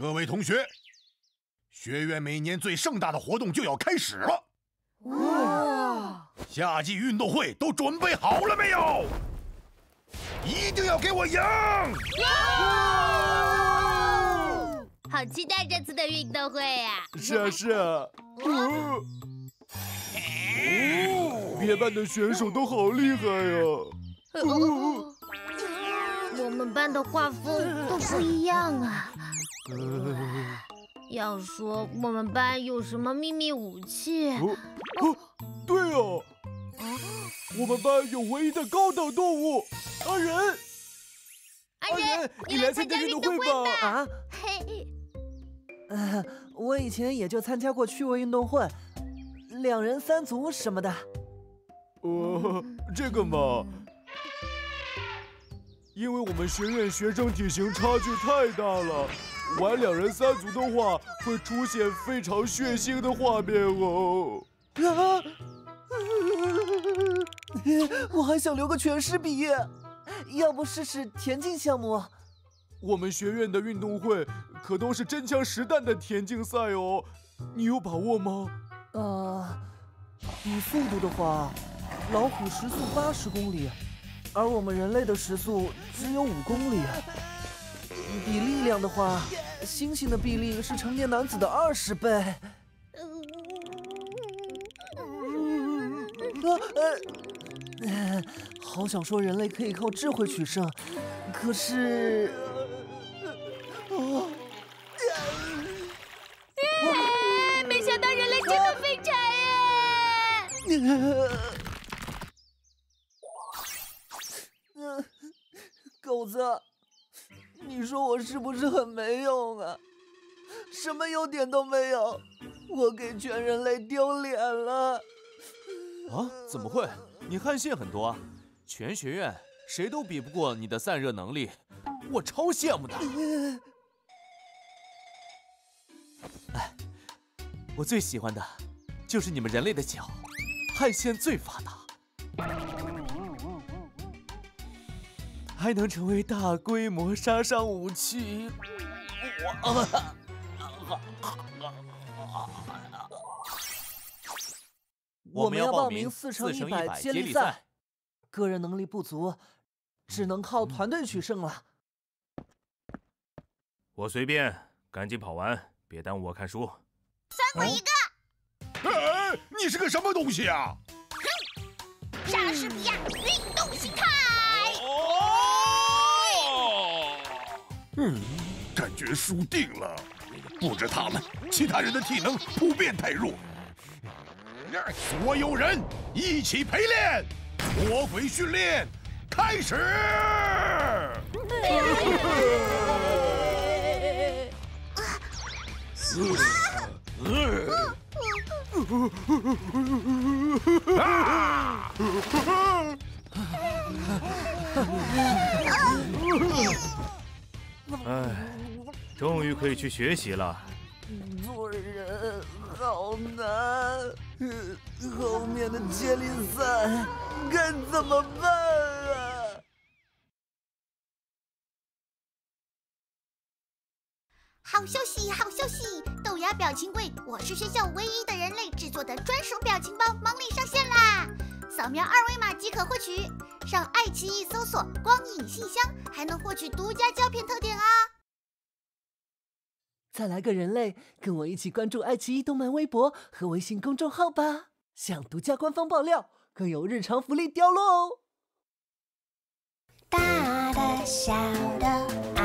各位同学，学院每年最盛大的活动就要开始了。哇！夏季运动会都准备好了没有？一定要给我赢！好期待这次的运动会呀！是啊，是啊。哦，别班的选手都好厉害呀！我们班的画风都不一样啊。要说我们班有什么秘密武器？哦，对哦，我们班有唯一的高等动物阿仁。阿仁，你来参加运动会吧！啊，嘿，我以前也就参加过趣味运动会，两人三足什么的。呃，这个嘛，因为我们学院学生体型差距太大了。玩两人三足的话，会出现非常血腥的画面哦。啊！我还想留个全尸毕业，要不试试田径项目？我们学院的运动会可都是真枪实弹的田径赛哦，你有把握吗？呃，比速度的话，老虎时速八十公里，而我们人类的时速只有五公里。比力量的话，猩猩的臂力是成年男子的二十倍。呃，好想说人类可以靠智慧取胜，可是，没想到人类真的废柴耶！狗子。你说我是不是很没用啊？什么优点都没有，我给全人类丢脸了。啊？怎么会？你汗腺很多，全学院谁都比不过你的散热能力，我超羡慕的。哎，我最喜欢的就是你们人类的脚，汗腺最发达。还能成为大规模杀伤武器。我们要报名四乘一百接力赛，个人能力不足，只能靠团队取胜了。我随便，赶紧跑完，别耽误我看书。算我一个。哎，你是个什么东西啊？哼，莎士比亚运动心态。嗯，感觉输定了。不止他们，其他人的体能普遍太弱。所有人一起陪练，魔鬼训练开始。哎，终于可以去学习了。做人好难，后面的接力赛该怎么办啊？好消息，好消息！豆芽表情柜，我是学校唯一的人类制作的专属表情包，萌力上线啦！扫描二维码即可获取，上爱奇艺搜索“光影信箱”，还能获取独家胶片特点啊！再来个人类，跟我一起关注爱奇艺动漫微博和微信公众号吧，享独家官方爆料，更有日常福利掉落哦！大的小的。